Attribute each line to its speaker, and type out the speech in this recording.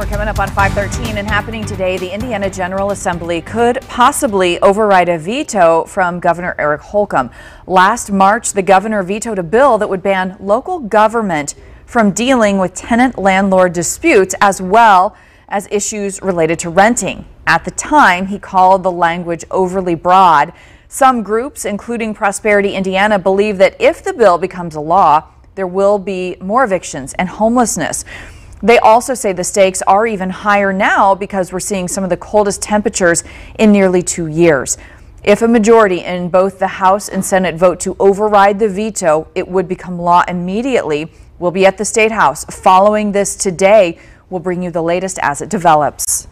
Speaker 1: We're coming up on 513 and happening today. The Indiana General Assembly could possibly override a veto from Governor Eric Holcomb. Last March, the governor vetoed a bill that would ban local government from dealing with tenant landlord disputes as well as issues related to renting. At the time, he called the language overly broad. Some groups, including Prosperity Indiana, believe that if the bill becomes a law, there will be more evictions and homelessness. They also say the stakes are even higher now because we're seeing some of the coldest temperatures in nearly two years. If a majority in both the House and Senate vote to override the veto, it would become law immediately. We'll be at the State House following this today. We'll bring you the latest as it develops.